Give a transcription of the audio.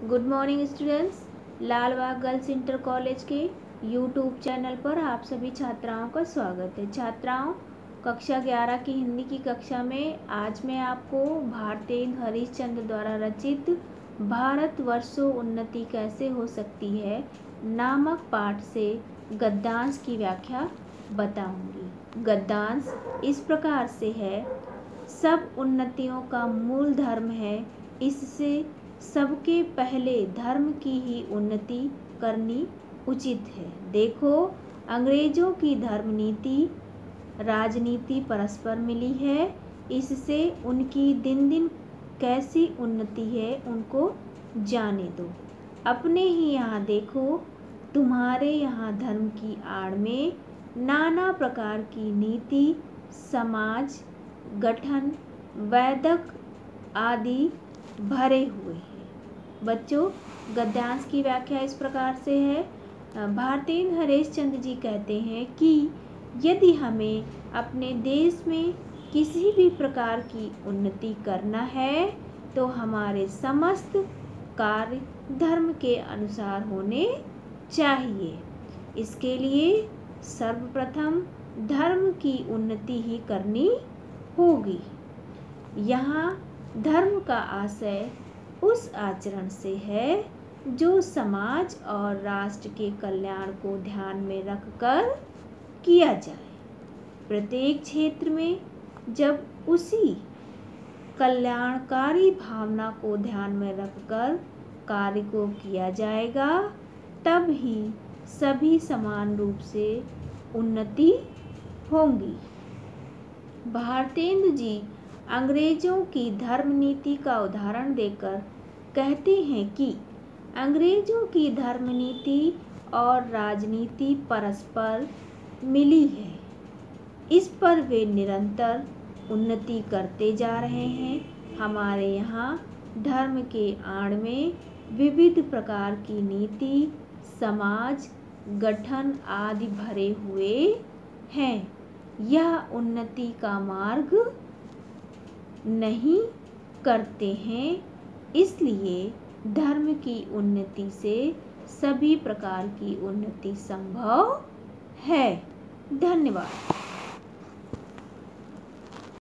Good morning students, Lalbagh girls inter college के YouTube channel पर आप सभी छात्राओं का स्वागत है। छात्राओं, कक्षा ग्यारह की हिंदी की कक्षा में आज मैं आपको भारतीय हरिश्चंद्र द्वारा रचित भारत वर्षों उन्नति कैसे हो सकती है नामक पाठ से गद्यांश की व्याख्या बताऊँगी। गद्यांश इस प्रकार से है, सब उन्नतियों का मूल धर्म है, इससे सबके पहले धर्म की ही उन्नति करनी उचित है। देखो, अंग्रेज़ों की धर्म नीति राजनीति परस्पर मिली है। इससे उनकी दिन दिन कैसी उन्नति है, उनको जाने दो। अपने ही यहाँ देखो, तुम्हारे यहाँ धर्म की आड़ में नाना प्रकार की नीति, समाज, गठन, वैदक आदि भरे हुए बच्चों, गद्यांश की व्याख्या इस प्रकार से है। भारतीय हरेश चंद्र जी कहते हैं कि यदि हमें अपने देश में किसी भी प्रकार की उन्नति करना है तो हमारे समस्त कार्य धर्म के अनुसार होने चाहिए। इसके लिए सर्वप्रथम धर्म की उन्नति ही करनी होगी। यहाँ धर्म का आशय उस आचरण से है जो समाज और राष्ट्र के कल्याण को ध्यान में रखकर किया जाए। प्रत्येक क्षेत्र में जब उसी कल्याणकारी भावना को ध्यान में रखकर कार्य को किया जाएगा, तब ही सभी समान रूप से उन्नति होंगी। भारतेंद्र जी अंग्रेज़ों की धर्म नीति का उदाहरण देकर कहते हैं कि अंग्रेज़ों की धर्म नीति और राजनीति परस्पर मिली है। इस पर वे निरंतर उन्नति करते जा रहे हैं। हमारे यहाँ धर्म के आड़ में विविध प्रकार की नीति, समाज, गठन आदि भरे हुए हैं। यह उन्नति का मार्ग नहीं करते हैं। इसलिए धर्म की उन्नति से सभी प्रकार की उन्नति संभव है। धन्यवाद।